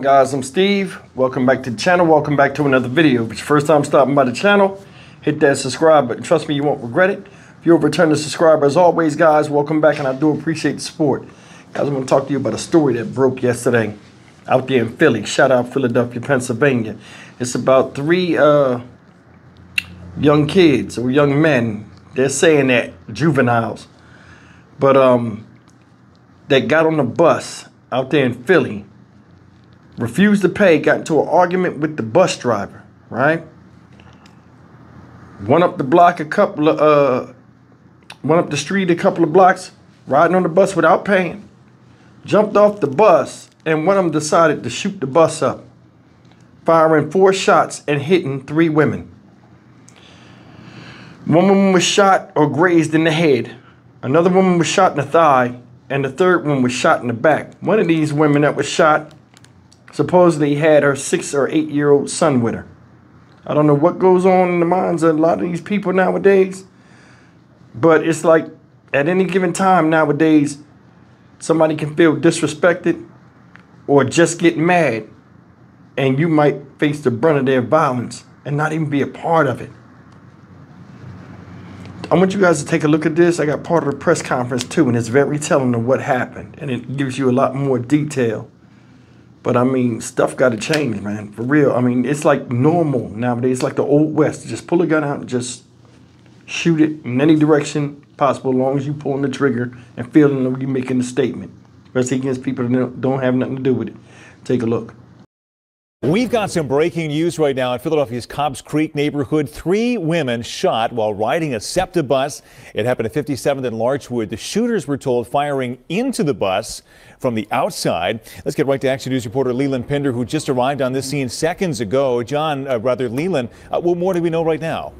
guys. I'm steve. Welcome back to the channel. Welcome back to another video. If it's your first time stopping by the channel hit that subscribe button. Trust me you won't regret it. If you're a returning subscriber as always guys welcome back and i do appreciate the support. Guys i'm going to talk to you about a story that broke yesterday out there in philly. Shout out philadelphia pennsylvania. It's about three uh, young kids or young men. They're saying that juveniles. But um that got on the bus out there in philly refused to pay, got into an argument with the bus driver, right? Went up the block a couple of, uh, went up the street a couple of blocks, riding on the bus without paying. Jumped off the bus, and one of them decided to shoot the bus up, firing four shots and hitting three women. One woman was shot or grazed in the head. Another woman was shot in the thigh, and the third one was shot in the back. One of these women that was shot supposedly had her six or eight year old son with her. I don't know what goes on in the minds of a lot of these people nowadays, but it's like at any given time nowadays, somebody can feel disrespected or just get mad, and you might face the brunt of their violence and not even be a part of it. I want you guys to take a look at this. I got part of the press conference too, and it's very telling of what happened, and it gives you a lot more detail but I mean, stuff got to change, man. For real. I mean, it's like normal nowadays. It's like the old west. Just pull a gun out and just shoot it in any direction possible, as long as you pulling the trigger and feeling you're making a statement, especially against people that don't have nothing to do with it. Take a look. We've got some breaking news right now in Philadelphia's Cobbs Creek neighborhood. Three women shot while riding a SEPTA bus. It happened at 57th and Larchwood. The shooters were told firing into the bus from the outside. Let's get right to Action News reporter Leland Pinder, who just arrived on this scene seconds ago. John, uh, rather Leland, uh, what more do we know right now?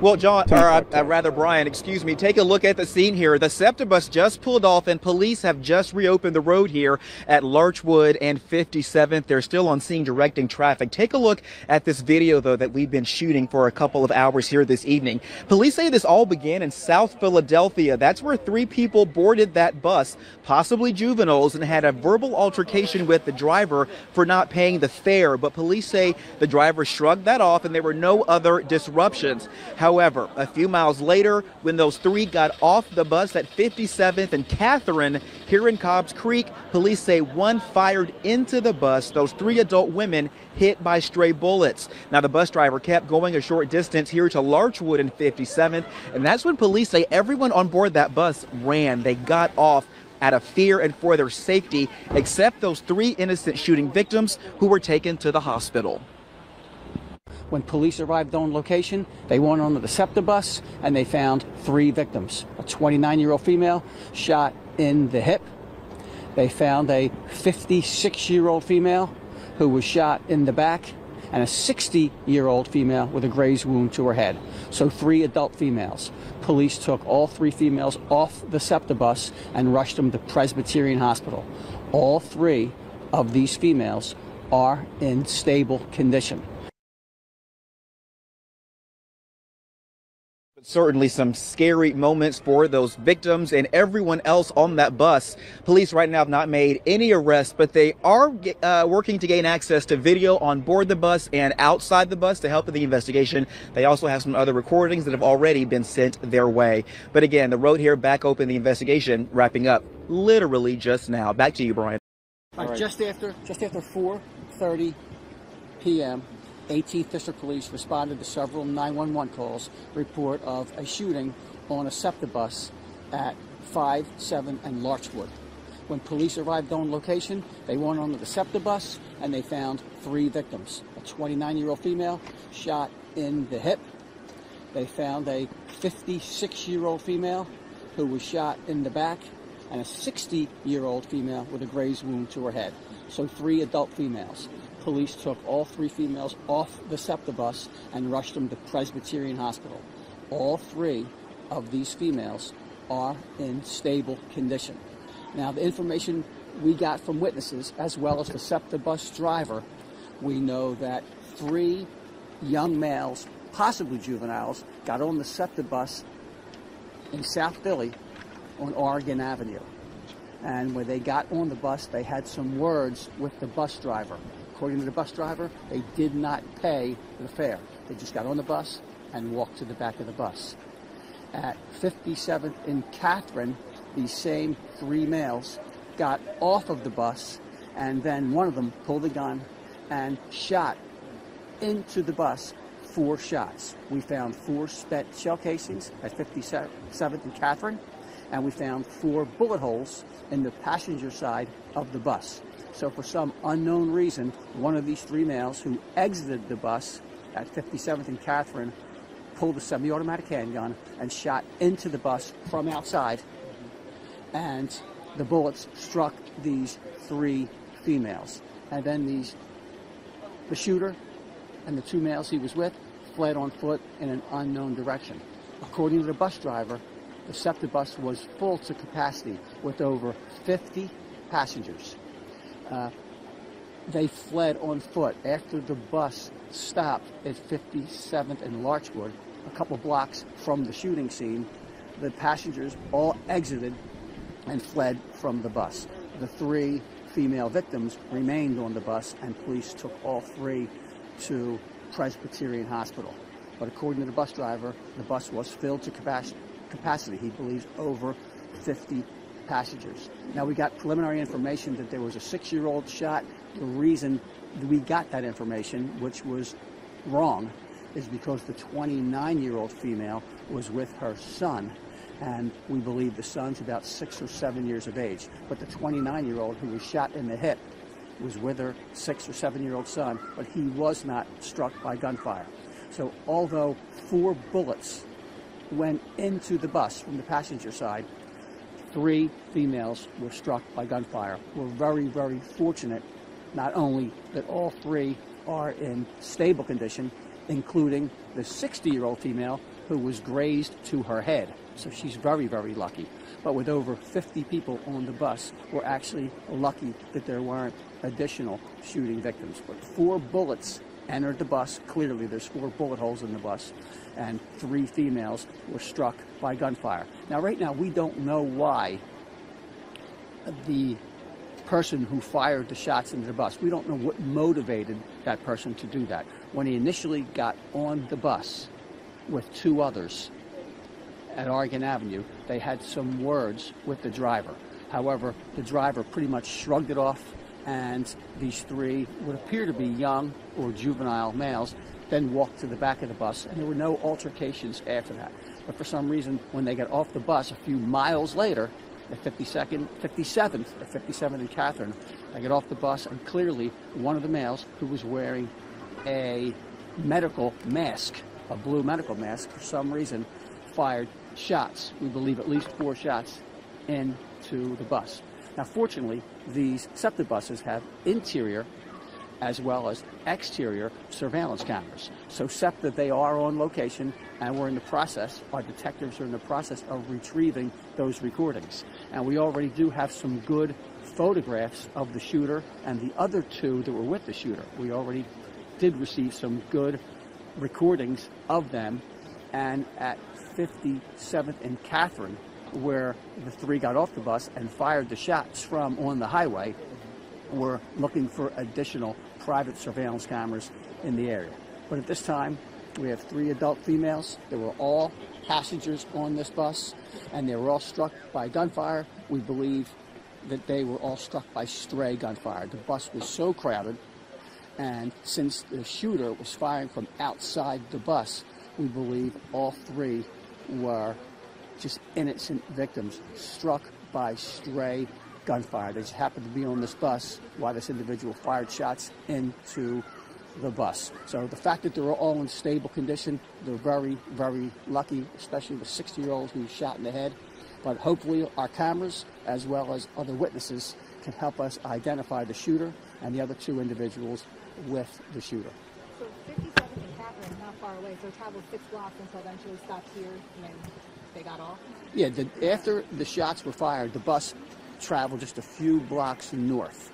Well, John, or uh, uh, rather Brian, excuse me, take a look at the scene here. The SEPTA bus just pulled off and police have just reopened the road here at Larchwood and 57th. They're still on scene directing traffic. Take a look at this video, though, that we've been shooting for a couple of hours here this evening. Police say this all began in South Philadelphia. That's where three people boarded that bus, possibly juveniles, and had a verbal altercation with the driver for not paying the fare. But police say the driver shrugged that off and there were no other disruptions. However, a few miles later, when those three got off the bus at 57th and Catherine here in Cobbs Creek, police say one fired into the bus. Those three adult women hit by stray bullets. Now, the bus driver kept going a short distance here to Larchwood and 57th, and that's when police say everyone on board that bus ran. They got off out of fear and for their safety, except those three innocent shooting victims who were taken to the hospital. When police arrived on location, they went on the SEPTA bus and they found three victims. A 29-year-old female shot in the hip. They found a 56-year-old female who was shot in the back and a 60-year-old female with a grazed wound to her head. So three adult females. Police took all three females off the SEPTA bus and rushed them to Presbyterian Hospital. All three of these females are in stable condition. Certainly some scary moments for those victims and everyone else on that bus. Police right now have not made any arrests, but they are uh, working to gain access to video on board the bus and outside the bus to help with the investigation. They also have some other recordings that have already been sent their way. But again, the road here back open, the investigation wrapping up literally just now. Back to you, Brian. Right. Just after just after 4:30 p.m. 18th District Police responded to several 911 calls report of a shooting on a SEPTA bus at 5, 7, and Larchwood. When police arrived on location, they went onto the SEPTA bus and they found three victims. A 29-year-old female shot in the hip. They found a 56-year-old female who was shot in the back and a 60-year-old female with a grazed wound to her head. So three adult females police took all three females off the SEPTA bus and rushed them to Presbyterian Hospital. All three of these females are in stable condition. Now, the information we got from witnesses, as well as the SEPTA bus driver, we know that three young males, possibly juveniles, got on the SEPTA bus in South Philly on Oregon Avenue. And when they got on the bus, they had some words with the bus driver. According to the bus driver, they did not pay the fare. They just got on the bus and walked to the back of the bus. At 57th and Catherine, these same three males got off of the bus, and then one of them pulled a gun and shot into the bus four shots. We found four spent shell casings at 57th and Catherine, and we found four bullet holes in the passenger side of the bus. So, for some unknown reason, one of these three males who exited the bus at 57th and Catherine pulled a semi automatic handgun and shot into the bus from outside. And the bullets struck these three females. And then these, the shooter and the two males he was with fled on foot in an unknown direction. According to the bus driver, the SEPTA bus was full to capacity with over 50 passengers. Uh, they fled on foot after the bus stopped at 57th and Larchwood, a couple blocks from the shooting scene. The passengers all exited and fled from the bus. The three female victims remained on the bus, and police took all three to Presbyterian Hospital. But according to the bus driver, the bus was filled to capacity. He believes over 50 passengers. Now, we got preliminary information that there was a six year old shot. The reason we got that information, which was wrong, is because the 29 year old female was with her son. And we believe the son's about six or seven years of age. But the 29 year old who was shot in the hip was with her six or seven year old son, but he was not struck by gunfire. So, although four bullets went into the bus from the passenger side, three females were struck by gunfire. We're very, very fortunate not only that all three are in stable condition, including the 60 year old female who was grazed to her head. So she's very, very lucky. But with over 50 people on the bus, we're actually lucky that there weren't additional shooting victims. But four bullets entered the bus. Clearly, there's four bullet holes in the bus, and three females were struck by gunfire. Now, right now, we don't know why the person who fired the shots into the bus, we don't know what motivated that person to do that. When he initially got on the bus with two others at Oregon Avenue, they had some words with the driver. However, the driver pretty much shrugged it off and these three would appear to be young or juvenile males, then walked to the back of the bus, and there were no altercations after that. But for some reason, when they got off the bus a few miles later, at 52nd, 57th, or 57th and Catherine, they get off the bus, and clearly one of the males who was wearing a medical mask, a blue medical mask, for some reason, fired shots. We believe at least four shots into the bus. Now, fortunately, these SEPTA buses have interior as well as exterior surveillance cameras. So SEPTA, they are on location, and we're in the process, our detectives are in the process of retrieving those recordings. And we already do have some good photographs of the shooter and the other two that were with the shooter. We already did receive some good recordings of them. And at 57th and Catherine, where the three got off the bus and fired the shots from on the highway. We're looking for additional private surveillance cameras in the area. But at this time, we have three adult females. They were all passengers on this bus, and they were all struck by gunfire. We believe that they were all struck by stray gunfire. The bus was so crowded, and since the shooter was firing from outside the bus, we believe all three were just innocent victims struck by stray gunfire. They just happened to be on this bus while this individual fired shots into the bus. So the fact that they were all in stable condition, they're very, very lucky, especially the 60 year old who was shot in the head. But hopefully, our cameras, as well as other witnesses, can help us identify the shooter and the other two individuals with the shooter. So 57th and Catherine, not far away, so traveled six blocks until eventually stopped here and they got off? Yeah, the, after the shots were fired, the bus traveled just a few blocks north.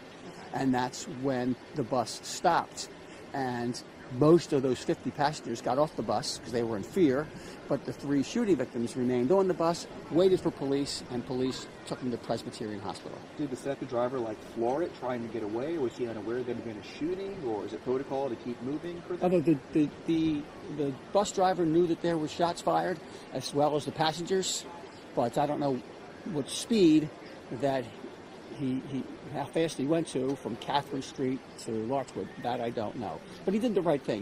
And that's when the bus stopped. And Most of those 50 passengers got off the bus because they were in fear, but the three shooting victims remained on the bus, waited for police, and police took them to Presbyterian Hospital. Did the second driver like floor it, trying to get away? Was he unaware there had been a shooting, or is it protocol to keep moving? For them? Although the, the, the, the bus driver knew that there were shots fired, as well as the passengers, but I don't know what speed that he, he how fast he went to from Catherine Street to Larchwood. That I don't know. But he did the right thing.